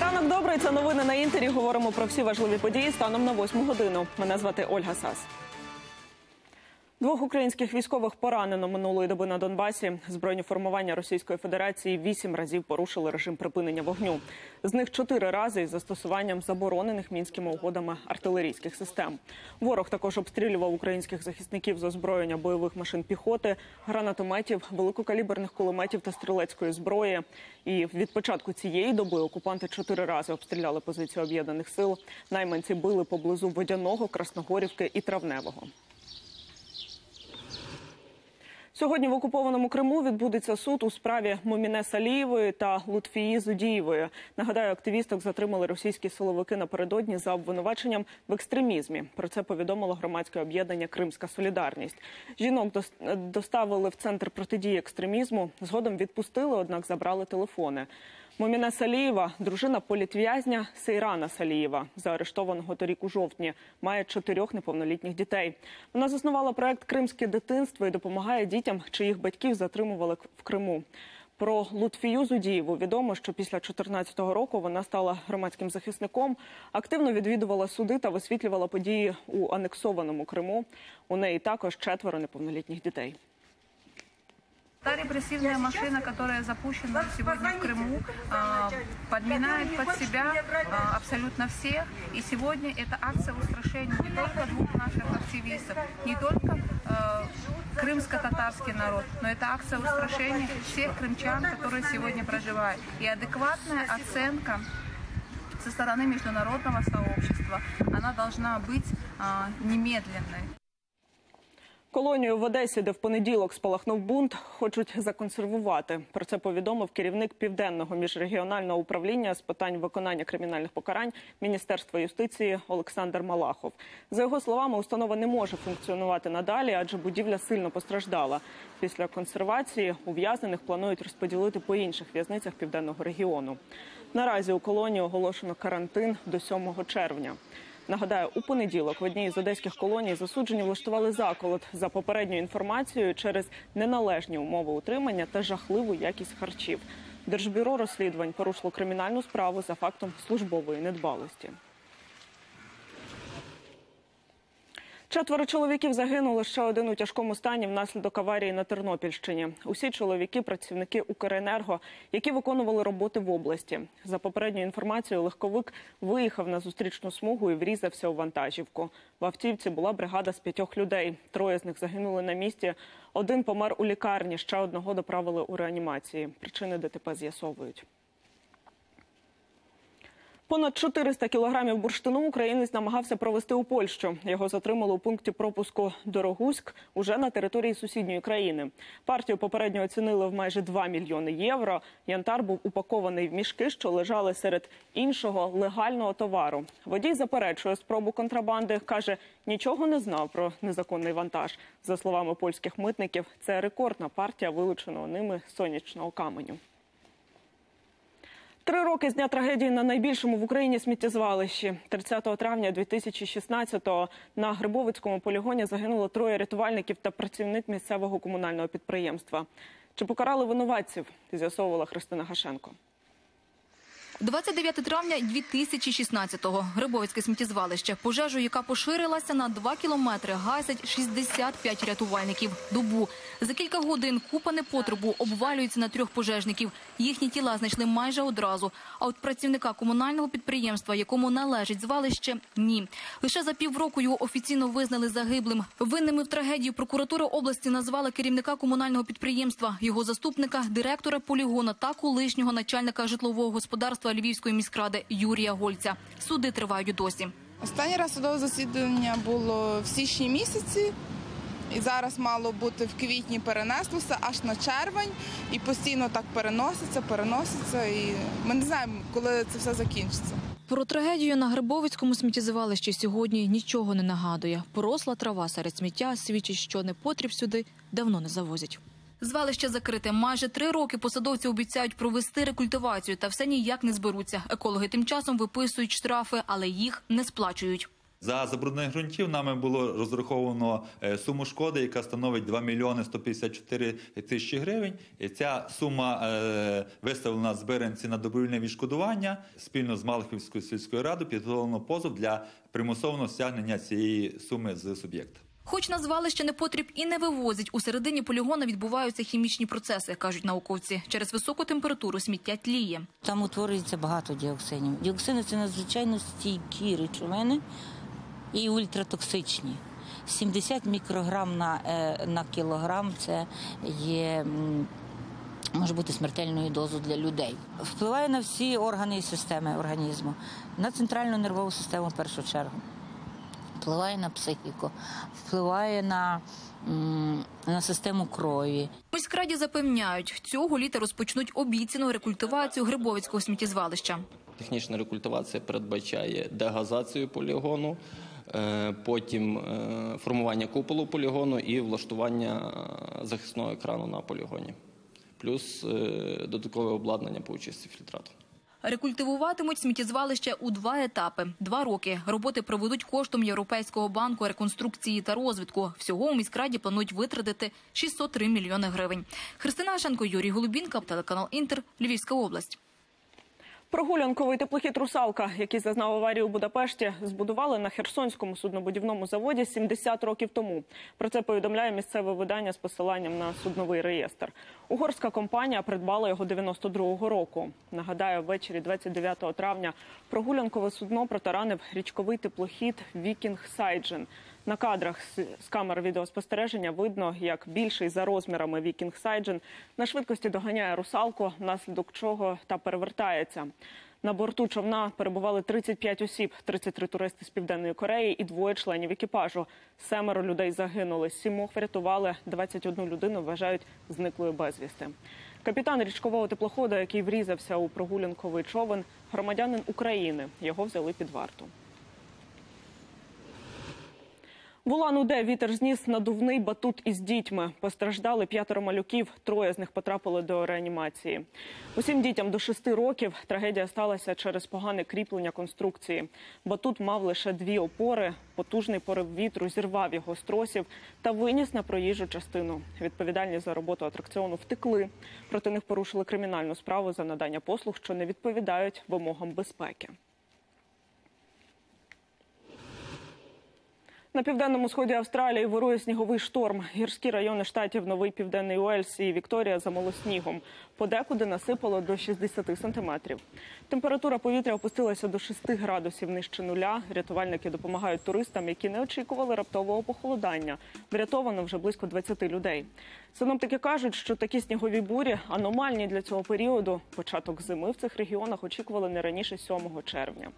Ранок добрий. Це новини на інтері. Говоримо про всі важливі події станом на восьму годину. Мене звати Ольга Сас. Двох українських військових поранено минулої доби на Донбасі. Збройні формування Російської Федерації вісім разів порушили режим припинення вогню. З них чотири рази із застосуванням заборонених мінськими угодами артилерійських систем. Ворог також обстрілював українських захисників з озброєння бойових машин піхоти, гранатометів, великокаліберних кулеметів та стрілецької зброї. І від початку цієї доби окупанти чотири рази обстріляли позиції об'єднаних сил. Найманці били поблизу водяного, Красногорівки і Травневого. Сьогодні в окупованому Криму відбудеться суд у справі Моміне Салієвої та Лутфії Зудієвої. Нагадаю, активісток затримали російські силовики напередодні за обвинуваченням в екстремізмі. Про це повідомило громадське об'єднання Кримська Солідарність. Жінок дос- доставили в центр протидії екстремізму. Згодом відпустили, однак забрали телефони. Моміна Салієва, дружина політв'язня Сейрана Салієва, заарештованого торік у жовтні, має чотирьох неповнолітніх дітей. Вона заснувала проект Кримське дитинство і допомагає дітям, чиїх батьків затримували в Криму. Про Лутфію Зудієву відомо, що після 2014 року вона стала громадським захисником, активно відвідувала суди та висвітлювала події у анексованому Криму. У неї також четверо неповнолітніх дітей. Та репрессивная машина, которая запущена сегодня в Крыму, а, подминает под себя а, абсолютно всех. И сегодня это акция устрашения не только двух наших активистов, не только а, крымско-татарский народ, но это акция устрашения всех крымчан, которые сегодня проживают. И адекватная оценка со стороны международного сообщества, она должна быть немедленной. Колонію в Одесі, де в понеділок спалахнув бунт, хочуть законсервувати. Про це повідомив керівник південного міжрегіонального управління з питань виконання кримінальних покарань Міністерства юстиції Олександр Малахов. За його словами, установа не може функціонувати надалі, адже будівля сильно постраждала. Після консервації ув'язнених планують розподілити по інших в'язницях південного регіону. Наразі у колонії оголошено карантин до 7 червня. Нагадаю, у понеділок в одній з одеських колоній засуджені влаштували заколот за попередньою інформацією через неналежні умови утримання та жахливу якість харчів. Держбюро розслідувань порушило кримінальну справу за фактом службової недбалості. Четверо чоловіків загинули, ще один у тяжкому стані внаслідок аварії на Тернопільщині. Усі чоловіки працівники Укренерго, які виконували роботи в області. За попередньою інформацією, легковик виїхав на зустрічну смугу і врізався у вантажівку. В автівці була бригада з п'ятьох людей. Троє з них загинули на місці. Один помер у лікарні. Ще одного доправили у реанімації. Причини ДТП з'ясовують. Понад 400 кілограмів бурштину українець намагався провести у Польщу. Його затримали у пункті пропуску Дорогуськ уже на території сусідньої країни. Партію попередньо оцінили в майже 2 мільйони євро. Янтар був упакований в мішки, що лежали серед іншого легального товару. Водій заперечує спробу контрабанди. каже, нічого не знав про незаконний вантаж. За словами польських митників, це рекордна партія вилученого ними сонячного каменю. Три роки з дня трагедії на найбільшому в Україні сміттєзвалищі. 30 травня 2016-го на Грибовицькому полігоні загинуло троє рятувальників та працівник місцевого комунального підприємства. Чи покарали винуватців? З'ясовувала Христина Гашенко. 29 травня 2016-го. Грибовицьке сміттєзвалище. Пожежу, яка поширилася на 2 кілометри, гасять 65 рятувальників. Добу. За кілька годин купа непотребу обвалюється на трьох пожежників. Їхні тіла знайшли майже одразу. А от працівника комунального підприємства, якому належить звалище, ні. Лише за півроку його офіційно визнали загиблим. Винними в трагедії прокуратура області назвала керівника комунального підприємства, його заступника, директора полігона та колишнього начальника житлового господарства Львівської міськради Юрія Гольця. Суди тривають досі. Останній раз судове засідання було в січні місяці, і зараз мало бути в квітні, перенеслося аж на червень, і постійно так переноситься, переноситься. І ми не знаємо, коли це все закінчиться. Про трагедію на Грибовицькому сміттєзвалищі сьогодні нічого не нагадує. Поросла трава серед сміття свідчить, що непотріб сюди давно не завозять. Звалище закрите. Майже три роки посадовці обіцяють провести рекультивацію, та все ніяк не зберуться. Екологи тим часом виписують штрафи, але їх не сплачують. За забруднення ґрунтів нами було розраховано е, суму шкоди, яка становить 2 мільйони 154 тисячі гривень. І ця сума е, виставлена збиранці на добровільне відшкодування. Спільно з Малахівською сільською радою підготовлено позов для примусового стягнення цієї суми з суб'єкта. Хоч на звалище непотріб і не вивозять, у середині полігона відбуваються хімічні процеси, кажуть науковці. Через високу температуру сміття тліє. Там утворюється багато діоксинів. Діоксини це надзвичайно стійкі речовини і ультратоксичні. 70 мікрограм на, е, на кілограм це є. Може бути смертельною дозою для людей. Впливає на всі органи і системи організму, на центральну нервову систему в першу чергу. Впливає на психіку, впливає на, на систему крові. Міськраді запевняють, цього літа розпочнуть обіцяну рекультивацію Грибовицького сміттєзвалища. Технічна рекультивація передбачає дегазацію полігону, е, потім е, формування куполу полігону і влаштування е, захисного екрану на полігоні, плюс додаткове обладнання по очистці фільтрату. Рекультивуватимуть сміттєзвалище у два етапи. Два роки роботи проведуть коштом Європейського банку реконструкції та розвитку. Всього у міськраді планують витратити 603 мільйони гривень. Христина Ашенко, Юрій Голубінка, телеканал Інтер, Львівська область. Прогулянковий теплохід «Русалка», який зазнав аварію у Будапешті, збудували на Херсонському суднобудівному заводі 70 років тому. Про це повідомляє місцеве видання з посиланням на судновий реєстр. Угорська компанія придбала його 92-го року. Нагадаю, ввечері 29 травня прогулянкове судно протаранив річковий теплохід «Вікінг Сайджен». На кадрах з камер відеоспостереження видно, як більший за розмірами Вікінг Сайджен на швидкості доганяє русалку, внаслідок чого та перевертається. На борту човна перебували 35 осіб, 33 туристи з південної Кореї і двоє членів екіпажу. Семеро людей загинули. Сімох врятували. 21 людину вважають зниклою безвісти. Капітан річкового теплохода, який врізався у прогулянковий човен, громадянин України. Його взяли під варту. В Улан-Уде вітер зніс надувний батут із дітьми. Постраждали п'ятеро малюків, троє з них потрапили до реанімації. Усім дітям до шести років трагедія сталася через погане кріплення конструкції. Батут мав лише дві опори. Потужний порив вітру зірвав його з тросів та виніс на проїжджу частину. Відповідальні за роботу атракціону втекли. Проти них порушили кримінальну справу за надання послуг, що не відповідають вимогам безпеки. На південному сході Австралії вирує сніговий шторм. Гірські райони штатів Новий Південний Уельс і Вікторія замоло снігом. Подекуди насипало до 60 сантиметрів. Температура повітря опустилася до 6 градусів нижче нуля. Рятувальники допомагають туристам, які не очікували раптового похолодання. Врятовано вже близько 20 людей. Синоптики кажуть, що такі снігові бурі аномальні для цього періоду. Початок зими в цих регіонах очікували не раніше 7 червня.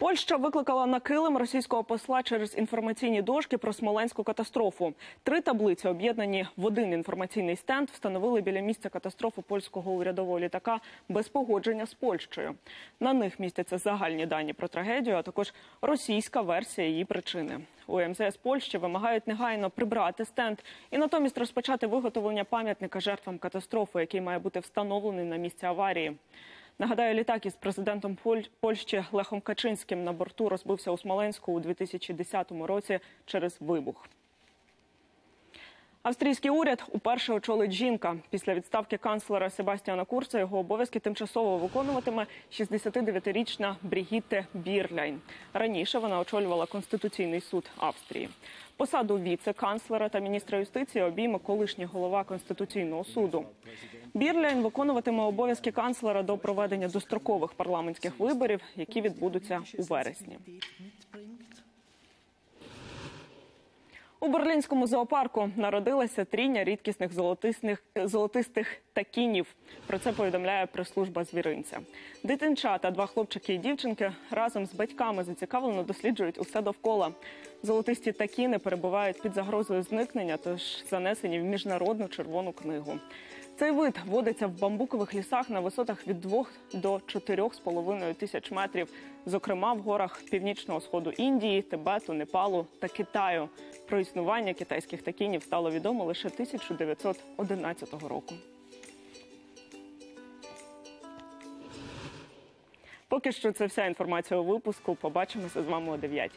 Польща викликала на килим російського посла через інформаційні дошки про смоленську катастрофу. Три таблиці, об'єднані в один інформаційний стенд, встановили біля місця катастрофи польського урядового літака без погодження з Польщею. На них містяться загальні дані про трагедію, а також російська версія її причини. У МЗС Польщі вимагають негайно прибрати стенд і натомість розпочати виготовлення пам'ятника жертвам катастрофи, який має бути встановлений на місці аварії. Нагадаю, літак із президентом Поль- Польщі Лехом Качинським на борту розбився у Смоленську у 2010 році через вибух. Австрійський уряд уперше очолить жінка. Після відставки канцлера Себастьяна Курца його обов'язки тимчасово виконуватиме 69-річна Брігітте Бірляйн. Раніше вона очолювала Конституційний суд Австрії. Посаду віце-канцлера та міністра юстиції обійме колишній голова Конституційного суду. Бірляйн виконуватиме обов'язки канцлера до проведення дострокових парламентських виборів, які відбудуться у вересні. У берлінському зоопарку народилася тріння рідкісних золотисних, золотистих такінів. Про це повідомляє прес-служба звіринця. Дитинчата, два хлопчики і дівчинки разом з батьками зацікавлено досліджують усе довкола. Золотисті такіни перебувають під загрозою зникнення, тож занесені в міжнародну червону книгу. Цей вид водиться в бамбукових лісах на висотах від 2 до 4,5 тисяч метрів, зокрема в горах північного сходу Індії, Тибету, Непалу та Китаю. Про існування китайських такінів стало відомо лише 1911 року. Поки що це вся інформація у випуску. Побачимося з вами о 9